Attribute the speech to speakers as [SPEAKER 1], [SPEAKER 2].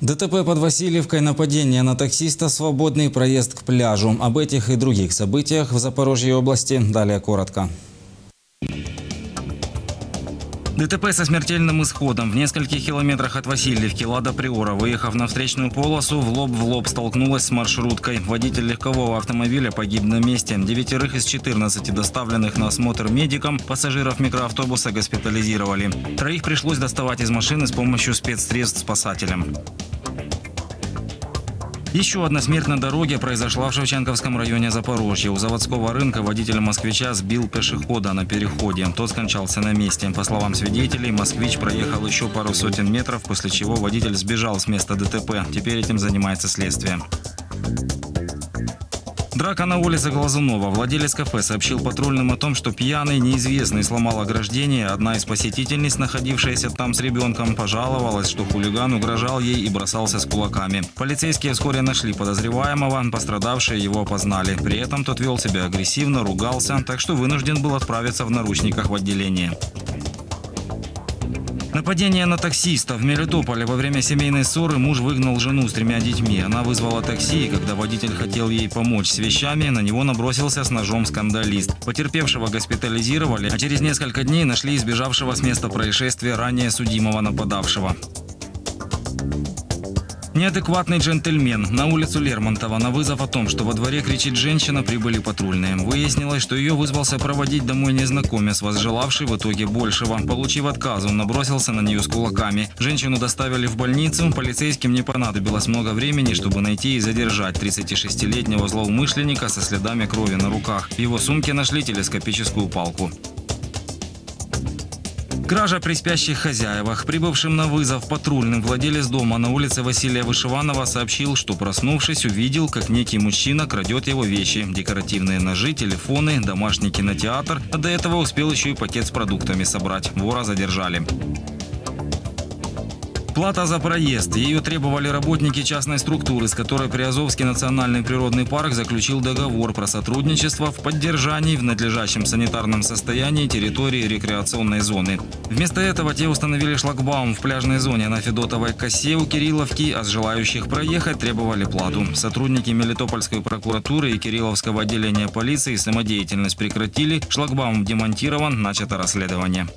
[SPEAKER 1] ДТП под Васильевкой, нападение на таксиста, свободный проезд к пляжу. Об этих и других событиях в Запорожьей области далее коротко. ДТП со смертельным исходом. В нескольких километрах от Васильевки Лада Приора, выехав на встречную полосу, в лоб в лоб столкнулась с маршруткой. Водитель легкового автомобиля погиб на месте. Девятерых из 14 доставленных на осмотр медикам пассажиров микроавтобуса госпитализировали. Троих пришлось доставать из машины с помощью спецсредств спасателям. Еще одна смерть на дороге произошла в Шевченковском районе Запорожья. У заводского рынка водитель москвича сбил пешехода на переходе. Тот скончался на месте. По словам свидетелей, москвич проехал еще пару сотен метров, после чего водитель сбежал с места ДТП. Теперь этим занимается следствие. Драка на улице Глазунова. Владелец кафе сообщил патрульным о том, что пьяный неизвестный сломал ограждение. Одна из посетительниц, находившаяся там с ребенком, пожаловалась, что хулиган угрожал ей и бросался с кулаками. Полицейские вскоре нашли подозреваемого, пострадавшие его опознали. При этом тот вел себя агрессивно, ругался, так что вынужден был отправиться в наручниках в отделение. Нападение на таксиста. В Мелитополе во время семейной ссоры муж выгнал жену с тремя детьми. Она вызвала такси, и когда водитель хотел ей помочь с вещами, на него набросился с ножом скандалист. Потерпевшего госпитализировали, а через несколько дней нашли избежавшего с места происшествия ранее судимого нападавшего. Неадекватный джентльмен. На улицу Лермонтова на вызов о том, что во дворе кричит женщина, прибыли патрульные. Выяснилось, что ее вызвался проводить домой незнакомец, возжелавший в итоге большего. Получив отказ, он набросился на нее с кулаками. Женщину доставили в больницу. Полицейским не понадобилось много времени, чтобы найти и задержать 36-летнего злоумышленника со следами крови на руках. В его сумке нашли телескопическую палку. Кража при спящих хозяевах. Прибывшим на вызов патрульным владелец дома на улице Василия Вышиванова сообщил, что проснувшись, увидел, как некий мужчина крадет его вещи. Декоративные ножи, телефоны, домашний кинотеатр. А до этого успел еще и пакет с продуктами собрать. Вора задержали. Плата за проезд. Ее требовали работники частной структуры, с которой Приазовский национальный природный парк заключил договор про сотрудничество в поддержании в надлежащем санитарном состоянии территории рекреационной зоны. Вместо этого те установили шлагбаум в пляжной зоне на Федотовой косе у Кирилловки, а с желающих проехать требовали плату. Сотрудники Мелитопольской прокуратуры и Кирилловского отделения полиции самодеятельность прекратили, шлагбаум демонтирован, начато расследование.